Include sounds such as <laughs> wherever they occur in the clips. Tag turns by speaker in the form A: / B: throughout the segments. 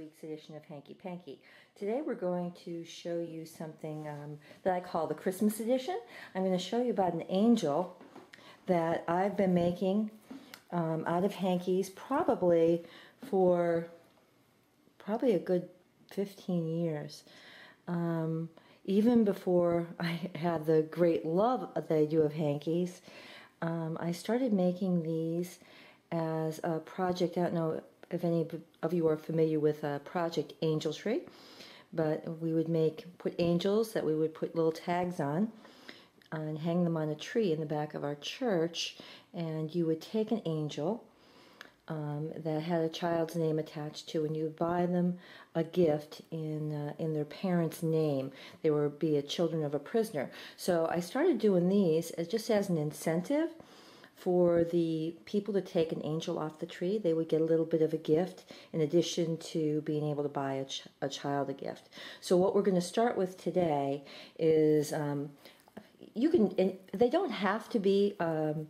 A: week's edition of Hankie Pankie. Today we're going to show you something um, that I call the Christmas edition. I'm going to show you about an angel that I've been making um, out of hankies probably for probably a good 15 years. Um, even before <laughs> I had the great love that I do of hankies, um, I started making these as a project. I don't know if any of you are familiar with uh, Project Angel Tree, but we would make put angels that we would put little tags on and hang them on a tree in the back of our church, and you would take an angel um, that had a child's name attached to, and you would buy them a gift in uh, in their parents' name. They would be a children of a prisoner. So I started doing these as just as an incentive for the people to take an angel off the tree. They would get a little bit of a gift in addition to being able to buy a, ch a child a gift. So what we're going to start with today is um, you can. they don't have to be. Um,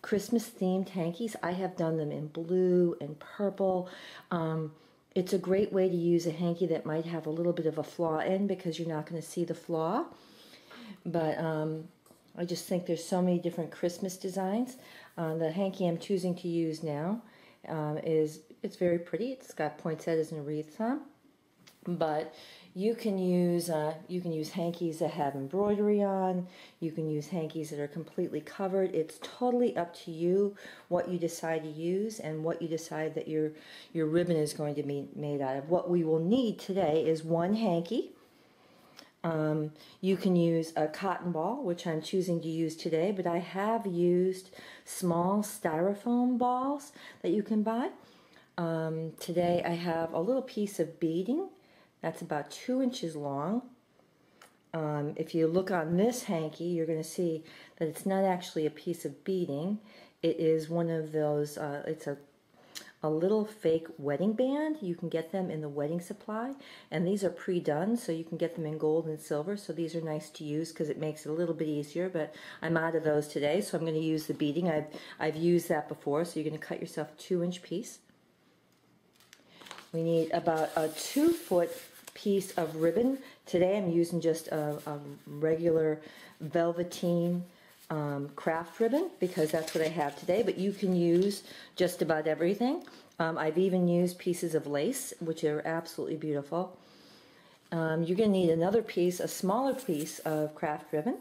A: Christmas themed hankies. I have done them in blue and purple. Um, it's a great way to use a hanky that might have a little bit of a flaw in because you're not going to see the flaw. But um, I just think there's so many different Christmas designs. Uh, the hanky I'm choosing to use now um, is it's very pretty. It's got poinsettias and wreaths on, but you can use uh, you can use hankies that have embroidery on. You can use hankies that are completely covered. It's totally up to you what you decide to use and what you decide that your your ribbon is going to be made out of. What we will need today is one hanky um, you can use a cotton ball, which I'm choosing to use today, but I have used small styrofoam balls that you can buy. Um, today I have a little piece of beading that's about two inches long. Um, if you look on this hanky, you're going to see that it's not actually a piece of beading. It is one of those, uh, it's a a little fake wedding band. You can get them in the wedding supply, and these are pre-done, so you can get them in gold and silver. So these are nice to use because it makes it a little bit easier. But I'm out of those today, so I'm going to use the beading. I've I've used that before, so you're going to cut yourself a two-inch piece. We need about a two-foot piece of ribbon. Today I'm using just a, a regular velveteen um, craft ribbon because that's what I have today, but you can use just about everything. Um, I've even used pieces of lace, which are absolutely beautiful. Um, you're going to need another piece, a smaller piece of craft ribbon,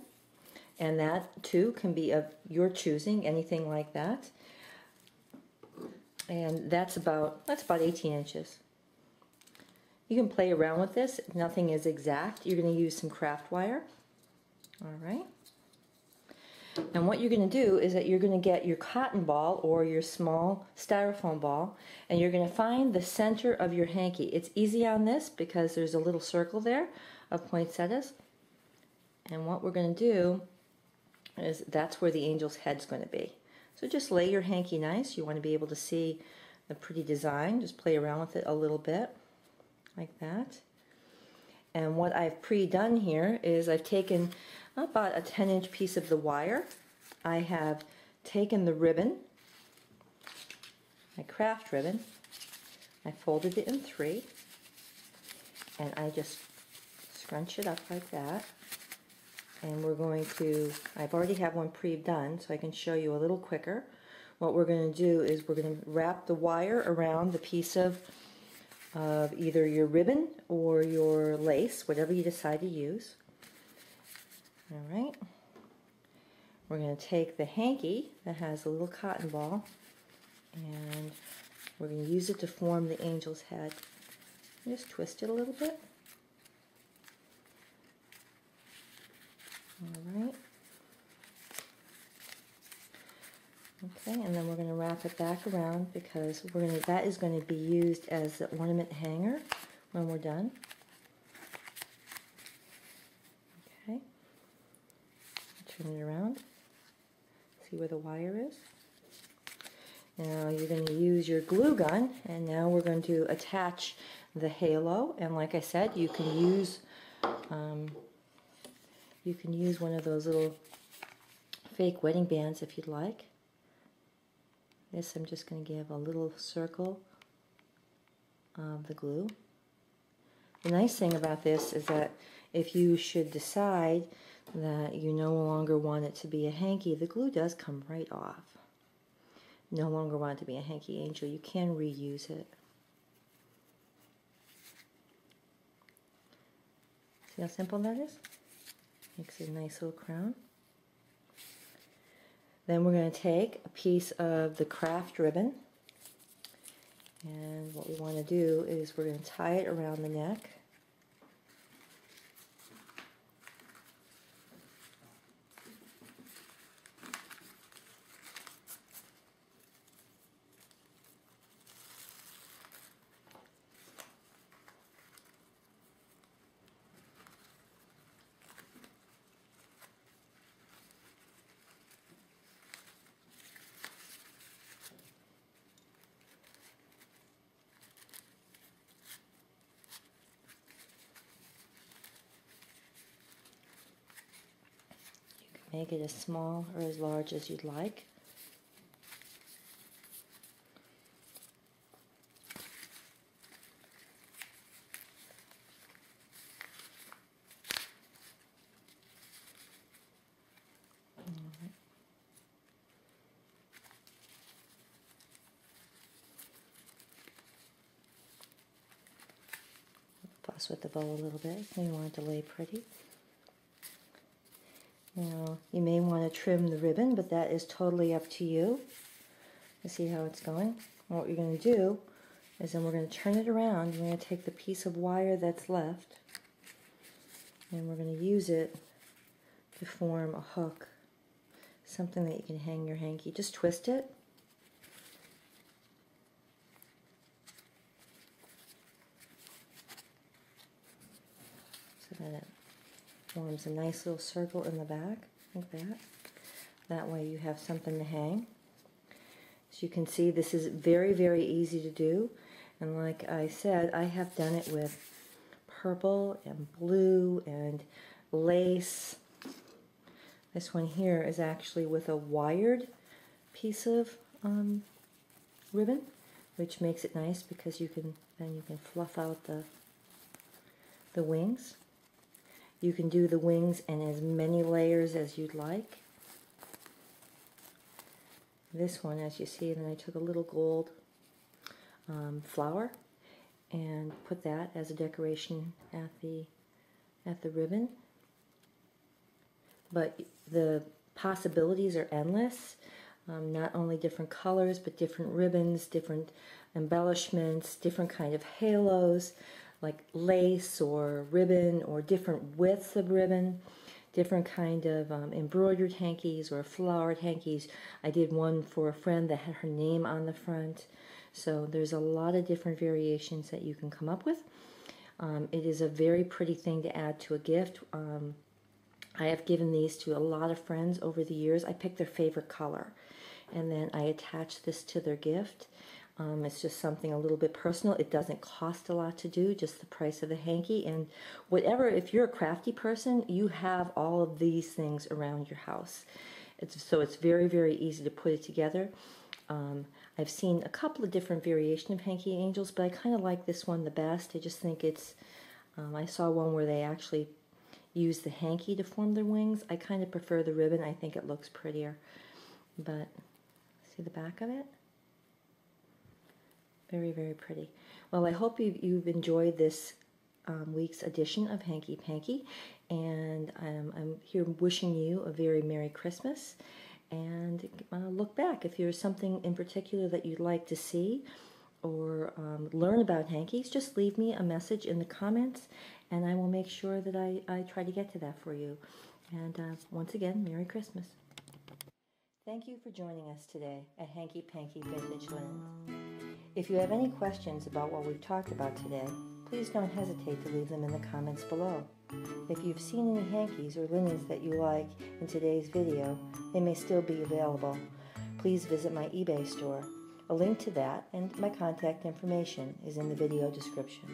A: and that too can be of your choosing, anything like that. And that's about that's about 18 inches. You can play around with this. Nothing is exact. You're going to use some craft wire. All right. And what you're going to do is that you're going to get your cotton ball or your small styrofoam ball and you're going to find the center of your hanky. It's easy on this because there's a little circle there of poinsettias. And what we're going to do is that's where the angel's head's going to be. So just lay your hanky nice. You want to be able to see the pretty design. Just play around with it a little bit like that. And what I've pre-done here is I've taken about a 10 inch piece of the wire. I have taken the ribbon, my craft ribbon, I folded it in three, and I just scrunch it up like that. And we're going to, I've already have one pre-done, so I can show you a little quicker. What we're going to do is we're going to wrap the wire around the piece of, of either your ribbon or your lace, whatever you decide to use. All right. We're going to take the hanky that has a little cotton ball and we're going to use it to form the angel's head. Just twist it a little bit. All right. Okay, and then we're going to wrap it back around because we're going to, that is going to be used as the ornament hanger when we're done. Turn it around. See where the wire is? Now you're going to use your glue gun and now we're going to attach the halo and like I said you can use um, you can use one of those little fake wedding bands if you'd like. This I'm just going to give a little circle of the glue The nice thing about this is that if you should decide that you no longer want it to be a hanky, the glue does come right off. No longer want it to be a hanky angel, you can reuse it. See how simple that is? Makes a nice little crown. Then we're going to take a piece of the craft ribbon and what we want to do is we're going to tie it around the neck Make it as small or as large as you'd like. With the bow a little bit. You want it to lay pretty. Now, you may want to trim the ribbon, but that is totally up to you. You see how it's going? And what you're going to do is then we're going to turn it around. You're going to take the piece of wire that's left, and we're going to use it to form a hook, something that you can hang your hanky. Just twist it. So that it forms a nice little circle in the back, like that. That way you have something to hang. As you can see, this is very, very easy to do. And like I said, I have done it with purple and blue and lace. This one here is actually with a wired piece of um, ribbon, which makes it nice because you can then you can fluff out the the wings. You can do the wings in as many layers as you'd like. This one, as you see, then I took a little gold um, flower and put that as a decoration at the at the ribbon. But the possibilities are endless. Um, not only different colors, but different ribbons, different embellishments, different kind of halos like lace or ribbon or different widths of ribbon, different kind of um, embroidered hankies or flowered hankies. I did one for a friend that had her name on the front. So there's a lot of different variations that you can come up with. Um, it is a very pretty thing to add to a gift. Um, I have given these to a lot of friends over the years. I pick their favorite color and then I attach this to their gift um, it's just something a little bit personal. It doesn't cost a lot to do, just the price of a hanky. And whatever, if you're a crafty person, you have all of these things around your house. It's, so it's very, very easy to put it together. Um, I've seen a couple of different variation of hanky angels, but I kind of like this one the best. I just think it's, um, I saw one where they actually use the hanky to form their wings. I kind of prefer the ribbon. I think it looks prettier. But see the back of it? Very, very pretty. Well, I hope you've, you've enjoyed this um, week's edition of Hankie Pankie, and um, I'm here wishing you a very Merry Christmas. And uh, look back if there's something in particular that you'd like to see or um, learn about hankies, just leave me a message in the comments, and I will make sure that I, I try to get to that for you. And uh, once again, Merry Christmas. Thank you for joining us today at Hankie Pankie Vintage Linens. If you have any questions about what we've talked about today, please don't hesitate to leave them in the comments below. If you've seen any hankies or linens that you like in today's video, they may still be available. Please visit my eBay store. A link to that and my contact information is in the video description.